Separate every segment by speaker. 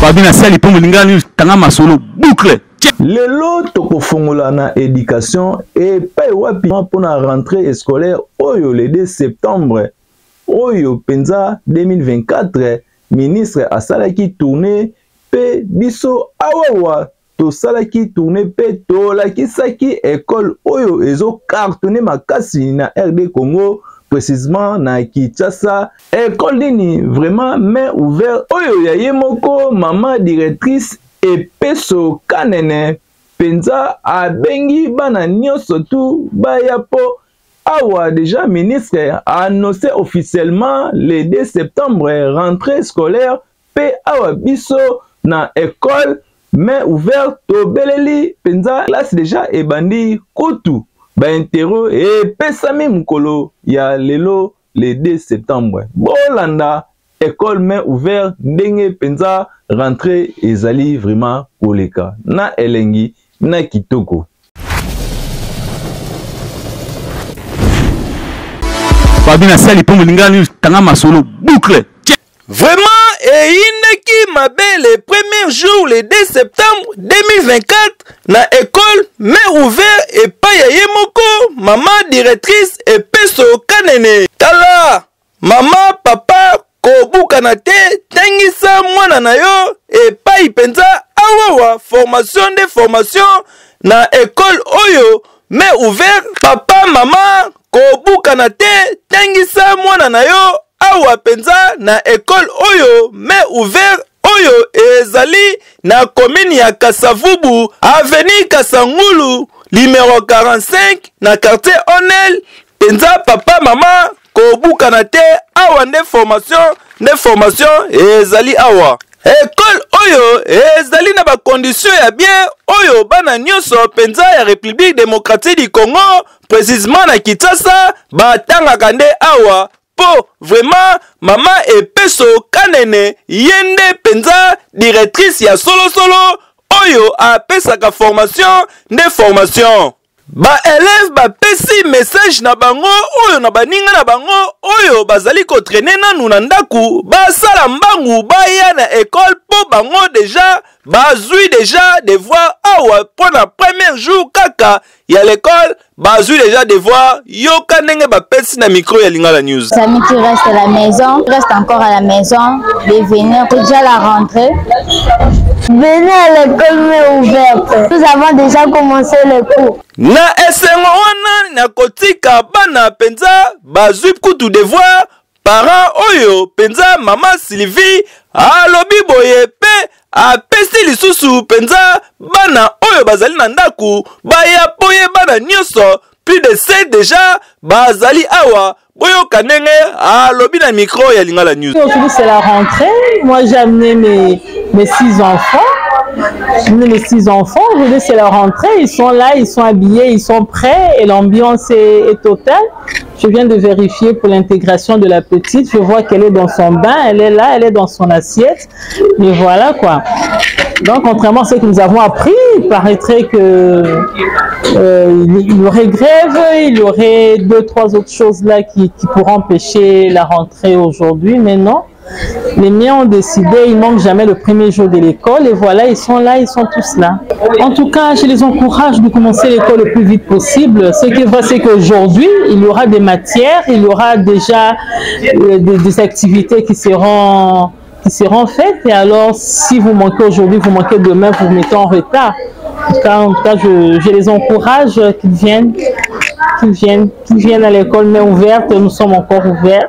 Speaker 1: fabi nasali mpo molingani tanga masolo boucle
Speaker 2: lelo tokofongola na education epai wapi mpo na rentrée scolaire oyo le 2 septembre oyo mpenza 2024 ministre asalaki tourne mpe biso awawa tosalaki tourne mpe tolakisaki ekole oyo ezokartone makasi na rd congo précisement na kinshasa ekole nini vraiment main ouvert oyo ya ye moko mama directrice epeso kanene mpenza abengi bana nyonso tu baya mpo awa deja ministre annonce officiellement le 2 septembre rentrée scolaire mpe awa biso na ecole main ouverte tobeleli mpenza classe deja ebandi kutu ba interro epesami mokolo ya lelo le 2 septembre bolanda ecole main ouverte ndenge mpenza rentre ezali vraiment koleka na elengi na kitoko
Speaker 1: Fabi na sali po molingani tanga masolo boucle
Speaker 3: Vraiment eyindaki mabe le premier jour le 2 septembre 2024 na école mère ouvert epai ya ye moko mama directrice epeso kanene tala mama papa kobukana te tangisa mwana na yo epai mpenza awawa formation nde formation na école oyo mère ouvert papa mama kobukana te tangisa mwana na yo awa mpenza na ekole oyo mai ouvert oyo ezali na komini ya kasavubu aveni kasangulu limero 45 na quartier onel mpenza papa mama kobukana te awa nde formation nde formation ezali awa ekole oyo ezali na bakondisio ya bien oyo bana nyonso mpenza ya république démocratique du congo precisement na kinshasa batangaka nde awa po vraiment mama epeso kanene ye nde mpenza directrice ya solosolo oyo apesaka formation nde formation baeleve bapesi message na bango oyo na baninga na bango oyo bazali kotraine nanu na ndako basala mbangu baya na ekole mpo bango deja bazwi deja devoir awa mpo na premier jour kaka ya l'école bazwi déjà devoir yoka ndenge bapesi na micro ya lingala news
Speaker 4: sami tu reste à la maison reste encore à la maison devenir déjà la rentrée venez à l'école mais ouverte nous avons déjà commencé le cours
Speaker 3: na esengo wana nakotika bana mpenza bazwi kutu devoir Parent oyo penza mama Sylvie alobi boye pe apesi lisusu penza bana oyo bazali na ndako baya po ye bana nyonso plus de 7 deja bazali awa boyoka ndenge alobi na micro ya Lingala News.
Speaker 5: Aujourd'hui c'est la rentrée, moi j'ai amené mes, mes six enfants. J'ai amené mes six enfants, aujourd'hui c'est la rentrée, ils sont là, ils sont habillés, ils sont prêts et l'ambiance est, est totale. Je viens de vérifier pour l'intégration de la petite. Je vois qu'elle est dans son bain, elle est là, elle est dans son assiette. Mais voilà quoi. Donc, contrairement à ce que nous avons appris, il paraîtrait qu'il euh, y aurait grève, il y aurait deux, trois autres choses là qui, pourraient empêcher la rentrée aujourd'hui. Mais non, les miens ont décidé, ils manquent jamais le premier jour de l'école et voilà, ils sont là, ils sont tous là. En tout cas, je les encourage de commencer l'école le plus vite possible. Ce qui est vrai, c'est qu'aujourd'hui, il y aura des matières, il y aura déjà euh, des, activités qui seront qui seront faites et alors si vous manquez aujourd'hui, vous manquez demain, vous vous mettez en retard. En tout cas, je les encourage qu'ils viennent qui viennent, qui viennent à l'école main ouverte, nous sommes encore ouverts,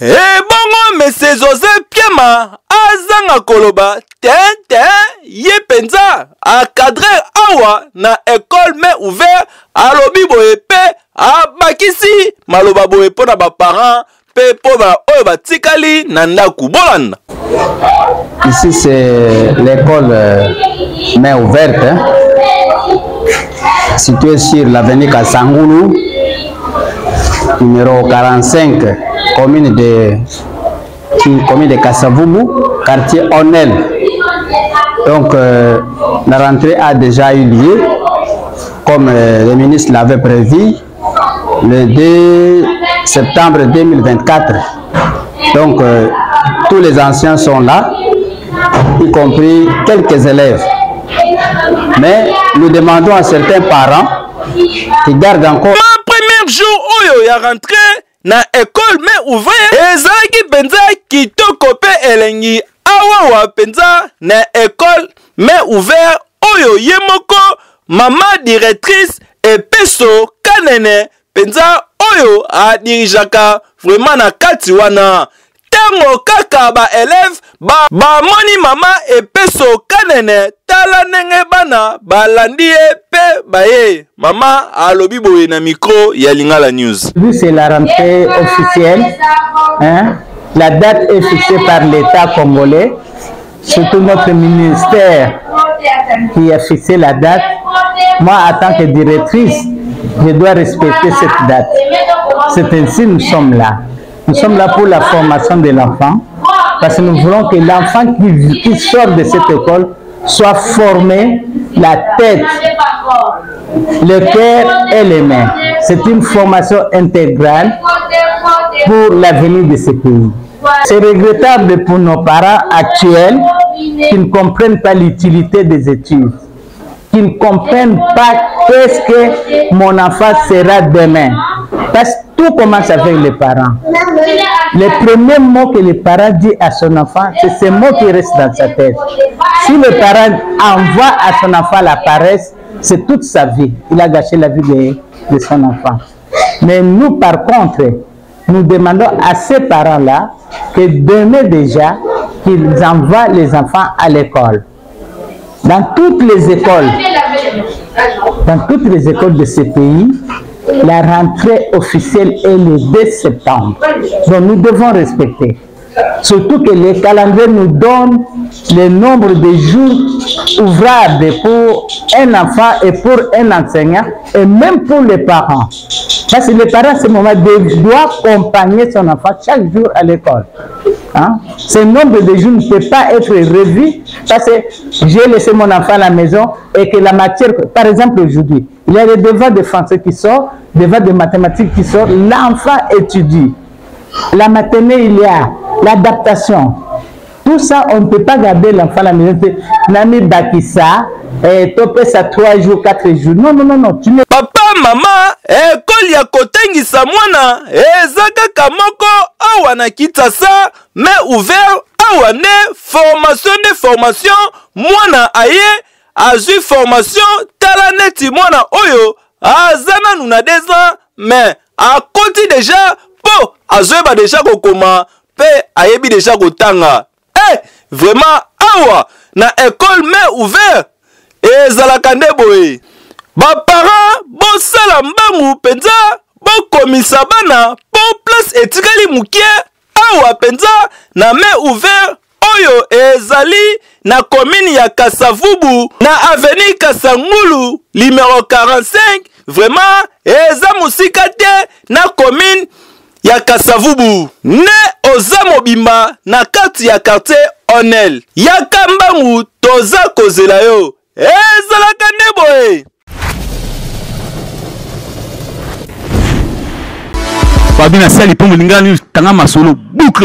Speaker 3: ebongo mese zoze piema azanga koloba tente ye mpenza akadrer awa na ecole mai ouvert alobi boye mpe abakisi maloba boye mpo na baparent mpe mpo baoyo batikali na ndako bolanda
Speaker 6: ici c'est l'école euh, main ouverte hein, située sur l'avenue Kasangulu, numéro 45 commune de, commune de Kassavoubou, quartier Onel. Donc, euh, la rentrée a déjà eu lieu, comme euh, le ministre l'avait prévu, le 2 septembre 2024. Donc, euh, tous les anciens sont là, y compris quelques élèves. Mais nous demandons à certains parents qui gardent encore...
Speaker 3: Le premier jour où il y rentré, na ecole me ouvert ezalaki mpenza kitoko mpe elengi awawa mpenza na ecole me ouvert oyo ye moko mama directrice epeso kanene mpenza oyo adirijaka vraimen na kati wana ntango kaka baeleve bamoni ba mama epeso kanene tala ndenge bana balandi ye mpe baye mama alobi boye na mikro ya lingala news
Speaker 7: c'est la rentrée officielle hein? la date est fixée par l'état congolais surtout notre ministère qui a fixé la date moi en tant que directrice je dois respecter cette date c'est ainsi nous sommes là nous sommes là pour la formation de l'enfant parce que nous voulons que l'enfant qui, sort de cette école soit formé la tête, le cœur et les mains. C'est une formation intégrale pour l'avenir de ce pays. C'est regrettable pour nos parents actuels qui ne comprennent pas l'utilité des études, qui ne comprennent pas qu'est-ce que mon enfant sera demain tout commence avec les parents. Le premier mot que les parents disent à son enfant, c'est ces mots qui restent dans sa tête. Si le parent envoie à son enfant la paresse, c'est toute sa vie. Il a gâché la vie de, son enfant. Mais nous, par contre, nous demandons à ces parents-là que demain déjà, qu'ils envoient les enfants à l'école. Dans toutes les écoles, dans toutes les écoles de ce pays, la rentrée officielle est le 2 septembre. Donc nous devons respecter. Surtout que les calendriers nous donnent le nombre de jours ouvrables pour un enfant et pour un enseignant et même pour les parents. Parce que les parents, à ce moment, doivent accompagner son enfant chaque jour à l'école. Hein? Ce nombre de jours ne peut pas être revu parce que j'ai laissé mon enfant à la maison et que la matière, par exemple aujourd'hui, il y a des devoirs de français qui sortent, des devoirs de mathématiques qui sortent, l'enfant étudie. La matinée, il y a l'adaptation. Tout ça, on ne peut pas garder l'enfant à la maison. Nami ça, Eh, topesa 3 jours 4 jours non non non non tu n'es
Speaker 3: papa mama ekoli eh, ya kotangisa mwana eza eh, kaka moko awa na kitasa mais ouvert awa nde formation nde formation mwana aye azwi formation tala neti mwana oyo aza nanu na 2 ans mais akoti deja mpo azoyeba deja kokoma mpe ayebi deja kotanga Eh, vraiment awa na école mais ouvert ezalaka nde boye baparent bosala mbangu mpenza bokomisa bana mpo place etikali moke awa mpenza na mai ouvert oyo ezali na komine ya kasavubu na aveni kasangulu limero 45 vraiment eza mosika te na komine ya Kasavubu. Ne oza mobimba na kati ya quartier Onel. Yaka mbangu toza kozela yo. Ezalaka nde boye.
Speaker 1: Fabi na sali po molingani tanga masolo boucle